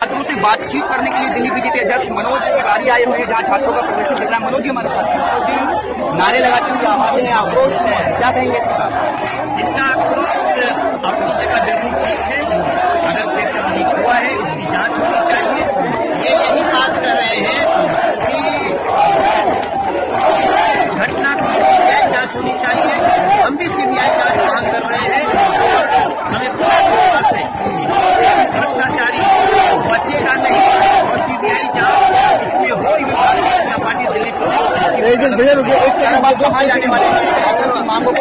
छात्रों से बातचीत करने के लिए दिल्ली बीजेपी अध्यक्ष मनोज तिवारी आए हुए हैं, जहाँ छात्रों का प्रदर्शन चल रहा है। मनोज जी, हमारे साथ जी नारे लगाते हुए आवाज़ें हैं आक्रोश है। क्या कहेंगे पर आक्रोश अपनी जगह बिल्कुल ठीक है। अगर पेपर लीक हुआ है, उसकी जाँच होनी चाहिए। ये यही बात कर रहे हैं कि घटना की सीबीआई जाँच होनी चाहिए। हम भी सीबीआई जाँच मांग प्रदेश एक भैया रुको एक सेकंड बाद कहाँ जाने वाले हैं छात्रों की मांगों